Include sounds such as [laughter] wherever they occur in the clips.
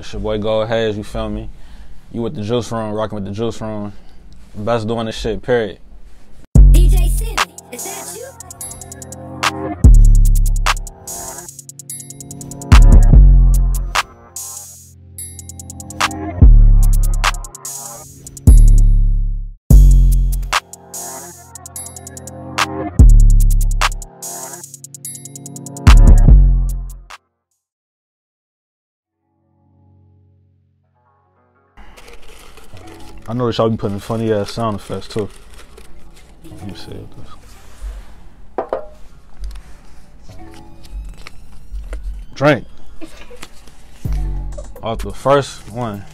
It's your boy Gold Haze, you feel me? You with the juice room, rocking with the juice room. Best doing this shit, period. I noticed y'all be putting funny ass sound effects too. Let me see this. Drink. Off the first one.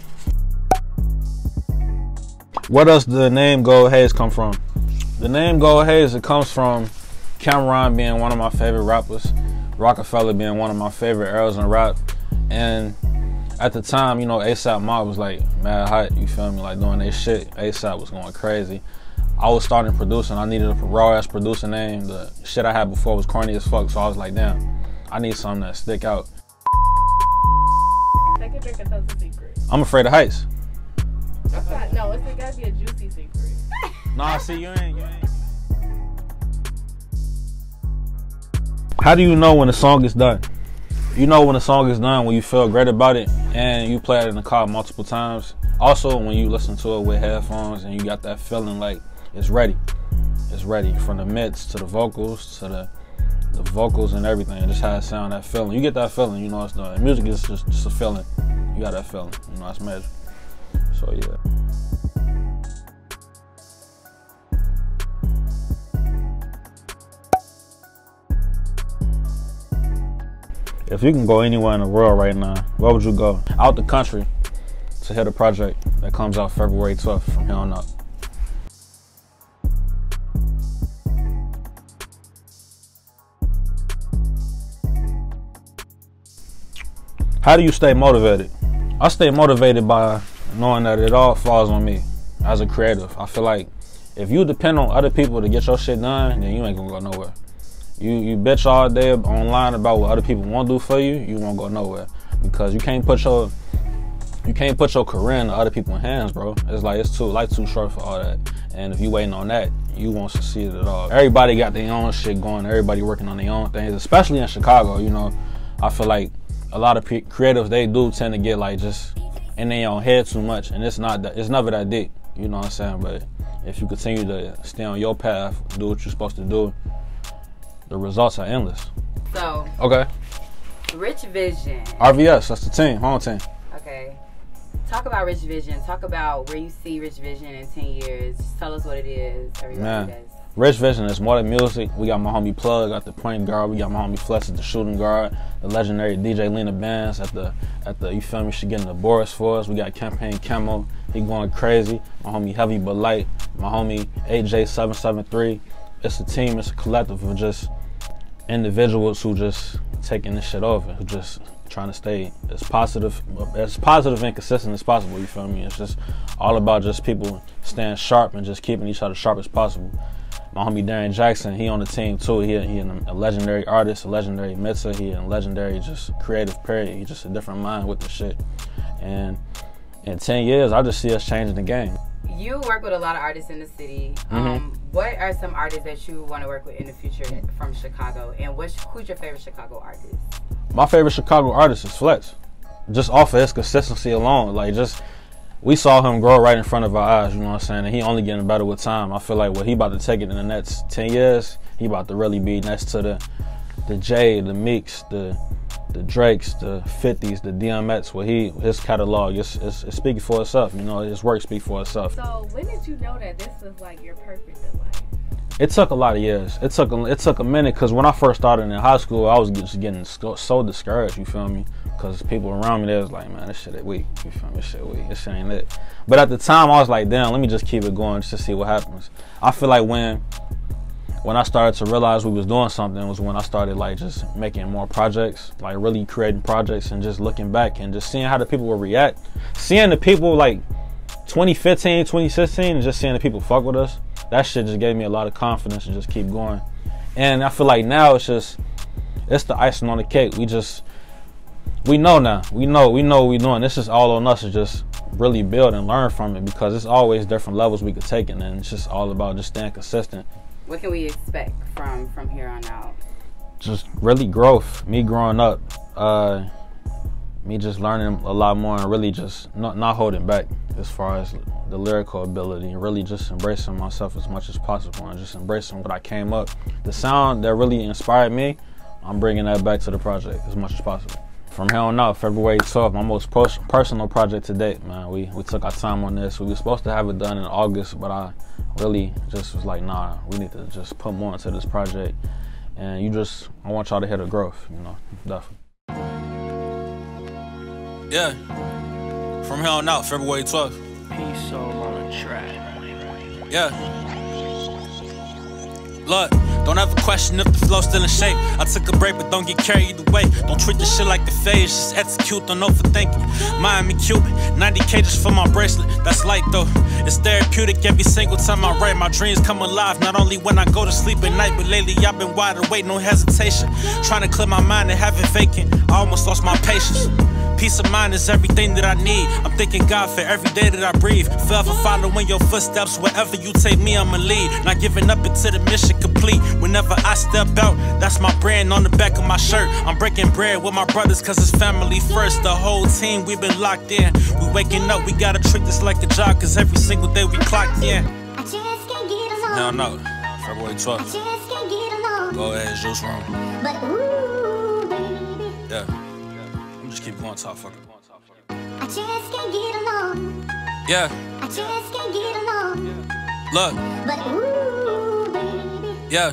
Where does the name Gold Haze come from? The name Gold Haze it comes from Cam'ron being one of my favorite rappers, Rockefeller being one of my favorite eras in rap, and at the time, you know, ASAP Mob was like mad hot, you feel me, like doing their shit. ASAP was going crazy. I was starting producing, I needed a raw ass producer name. The shit I had before was corny as fuck, so I was like, damn, I need something that stick out. I could drink a tell's a secret. I'm afraid of heights. That's not, no, it's gotta be a juicy secret. [laughs] Nah, see, you ain't, you ain't. How do you know when a song is done? You know when a song is done when you feel great about it and you play it in the car multiple times. Also, when you listen to it with headphones and you got that feeling like it's ready. It's ready from the mix to the vocals to the the vocals and everything. Just how it sound, that feeling. You get that feeling, you know it's done. Music is just, just a feeling. You got that feeling. You know it's magic. So yeah. If you can go anywhere in the world right now, where would you go? Out the country to hit a project that comes out February 12th from here on out. How do you stay motivated? I stay motivated by knowing that it all falls on me as a creative. I feel like if you depend on other people to get your shit done, then you ain't gonna go nowhere. You you bitch all day online about what other people won't do for you, you won't go nowhere because you can't put your you can't put your career in other people's hands, bro. It's like it's too life too short for all that. And if you waiting on that, you won't succeed at all. Everybody got their own shit going. Everybody working on their own things, especially in Chicago. You know, I feel like a lot of creatives they do tend to get like just in their own head too much, and it's not that it's never that deep. You know what I'm saying? But if you continue to stay on your path, do what you're supposed to do, the results are endless. So, Okay, Rich Vision. RVS, that's the team, home team. Okay. Talk about Rich Vision. Talk about where you see Rich Vision in 10 years. Just tell us what it is. Man. does. Rich Vision is more than music. We got my homie Plug at the point guard. We got my homie Flex at the shooting guard. The legendary DJ Lena Bands at the at the you feel me? She getting the Boris for us. We got campaign Camo. He going crazy. My homie Heavy but Light. My homie AJ773. It's a team. It's a collective of just individuals who just taking this shit over. Who just trying to stay as positive as positive and consistent as possible. You feel me? It's just all about just people staying sharp and just keeping each other sharp as possible my homie Darren Jackson, he on the team too. He he a legendary artist, a legendary mixer. He a legendary just creative period. He just a different mind with the shit. And in ten years, I just see us changing the game. You work with a lot of artists in the city. Mm-hmm. Um, what are some artists that you want to work with in the future from Chicago? And which, who's your favorite Chicago artist? My favorite Chicago artist is Flex. Just off of his consistency alone, like just we saw him grow right in front of our eyes. You know what I'm saying? And he only getting better with time. I feel like what he about to take it in the next ten years, he about to really be next to the the Jay, the Meeks, the the Drakes, the 50s, the DMX. Where he his catalog is is, is speaking for itself. You know, his work speaks for itself. So when did you know that this was like your purpose in life? It took a lot of years. It took a, it took a minute because when I first started in high school, I was just getting so, so discouraged. You feel me? Because people around me, they was like, "Man, this shit ain't weak." You feel me? This shit weak. This shit ain't it. But at the time, I was like, "Damn, let me just keep it going just to see what happens." I feel like when when I started to realize we was doing something was when I started like just making more projects, like really creating projects and just looking back and just seeing how the people would react, seeing the people like 2015, 2016, and just seeing the people fuck with us. That shit just gave me a lot of confidence and just keep going. And I feel like now it's just it's the icing on the cake. We just we know now. We know we know we doing. This is all on us to just really build and learn from it because it's always different levels we could take it and it's just all about just staying consistent. What can we expect from from here on out? Just really growth. Me growing up, uh me just learning a lot more and really just not not holding back as far as the lyrical ability and really just embracing myself as much as possible and just embracing what I came up. The sound that really inspired me, I'm bringing that back to the project as much as possible. From here on out, February 12th, my most pers- personal project to date, man. We we took our time on this. We were supposed to have it done in August, but I really just was like, nah, we need to just put more into this project. And you just, I want y'all to hear the growth, you know, definitely. Yeah. From here on out, February 12th. Peace all on the track. Yeah. Look, don't ever question if the flow's still in shape. I took a break, but don't get carried away. Don't treat this shit like the phase, just execute, don't overthink it. Miami Cuban, 90k just for my bracelet. That's light though. It's therapeutic every single time I write. My dreams come alive, not only when I go to sleep at night, but lately I've been wide awake, no hesitation. Trying to clear my mind and have it vacant. I almost lost my patience. Peace of mind is everything that I need. I'm thanking God for every day that I breathe. Forever following your footsteps, wherever you take me, I'ma lead. Not giving up until the mission complete. Whenever I step out, that's my brand on the back of my shirt. I'm breaking bread with my brothers, cause it's family first. The whole team, we've been locked in. We waking up, we gotta treat this like a job, cause every single day we clocked in. I just can't get along. Hell no. February I 12th. just can't get along. Go ahead, Juice Room. But ooh, baby, Yeah. I'm just keep going top fucker. I just can't get along. Yeah, I just can't get along. look, But ooh, yeah.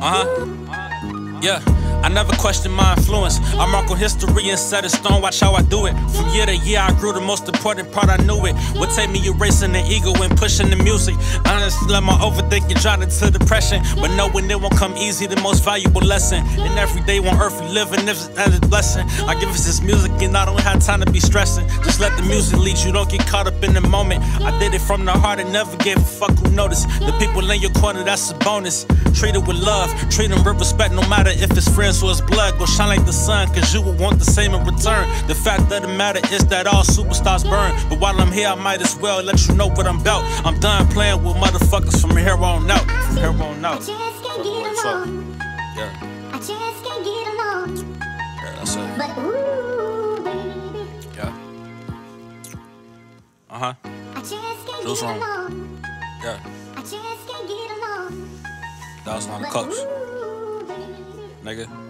Uh huh. Yeah. I never question my influence. I mark on history and set in stone. Watch how I do it. From year to year, I grew. The most important part, I knew it. Would take me erasing the ego and pushing the music. Honestly, let my overthinking drown into depression. But knowing it won't come easy, the most valuable lesson. And every day on earth we live in is a blessing. I give us this music and I don't have time to be stressing. Just let the music lead you, don't get caught up in the moment. I did it from the heart and never gave a fuck who noticed. The people in your corner, that's a bonus. Treat it with love, treat them with respect, no matter if it's friends or it's blood. Go shine like the sun, cause you will want the same in return. The fact of the matter is that all superstars burn. But while I'm here, I might as well let you know what I'm about. I'm done playing with motherfuckers from here on out. From here on I out. just can't get along. Yeah, I just can't get along. yeah, that's it. But ooh, baby, Yeah. Uh huh. I just can't What's get wrong? along. Yeah. I just can't get along. That was on the But cups, ooh, baby, nigga.